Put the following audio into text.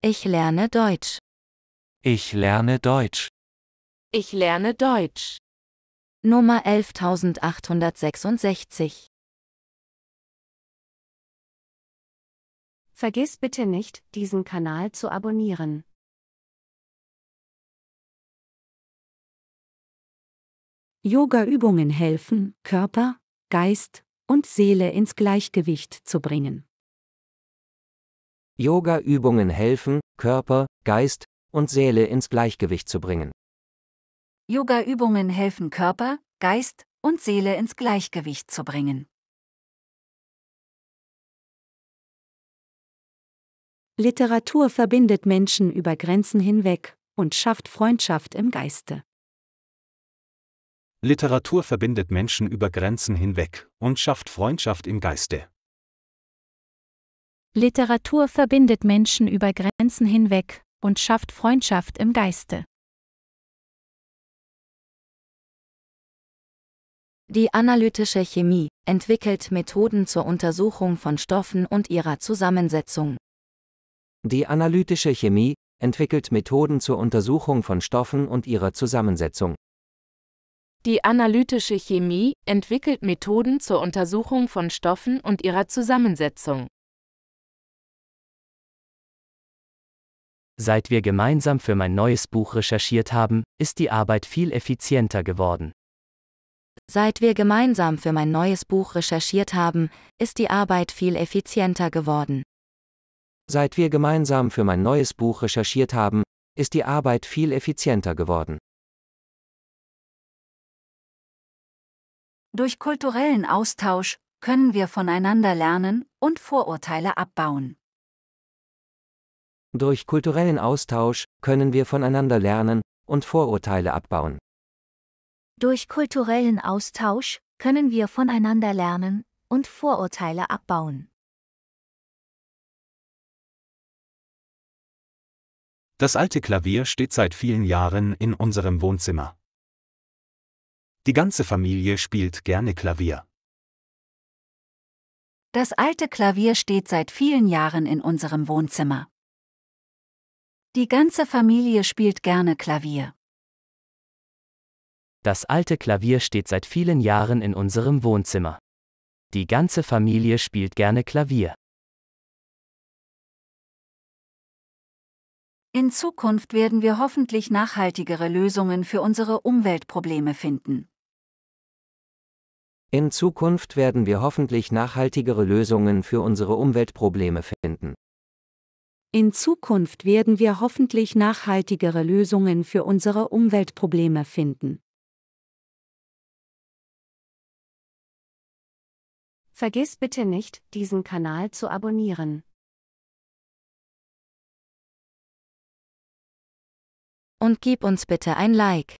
Ich lerne Deutsch. Ich lerne Deutsch. Ich lerne Deutsch. Nummer 11866. Vergiss bitte nicht, diesen Kanal zu abonnieren. Yoga-Übungen helfen, Körper, Geist und Seele ins Gleichgewicht zu bringen. Yoga-Übungen helfen, Körper, Geist und Seele ins Gleichgewicht zu bringen. Yoga-Übungen helfen Körper, Geist und Seele ins Gleichgewicht zu bringen. Literatur verbindet Menschen über Grenzen hinweg und schafft Freundschaft im Geiste. Literatur verbindet Menschen über Grenzen hinweg und schafft Freundschaft im Geiste. Literatur verbindet Menschen über Grenzen hinweg und schafft Freundschaft im Geiste. Die analytische Chemie entwickelt Methoden zur Untersuchung von Stoffen und ihrer Zusammensetzung. Die analytische Chemie entwickelt Methoden zur Untersuchung von Stoffen und ihrer Zusammensetzung. Die analytische Chemie entwickelt Methoden zur Untersuchung von Stoffen und ihrer Zusammensetzung. Seit wir gemeinsam für mein neues Buch recherchiert haben, ist die Arbeit viel effizienter geworden. Seit wir gemeinsam für mein neues Buch recherchiert haben, ist die Arbeit viel effizienter geworden. Seit wir gemeinsam für mein neues Buch recherchiert haben, ist die Arbeit viel effizienter geworden. Durch kulturellen Austausch können wir voneinander lernen und Vorurteile abbauen. Durch kulturellen Austausch können wir voneinander lernen und Vorurteile abbauen. Durch kulturellen Austausch können wir voneinander lernen und Vorurteile abbauen. Das alte Klavier steht seit vielen Jahren in unserem Wohnzimmer. Die ganze Familie spielt gerne Klavier. Das alte Klavier steht seit vielen Jahren in unserem Wohnzimmer. Die ganze Familie spielt gerne Klavier. Das alte Klavier steht seit vielen Jahren in unserem Wohnzimmer. Die ganze Familie spielt gerne Klavier. In Zukunft werden wir hoffentlich nachhaltigere Lösungen für unsere Umweltprobleme finden. In Zukunft werden wir hoffentlich nachhaltigere Lösungen für unsere Umweltprobleme finden. In Zukunft werden wir hoffentlich nachhaltigere Lösungen für unsere Umweltprobleme finden. Vergiss bitte nicht, diesen Kanal zu abonnieren. Und gib uns bitte ein Like.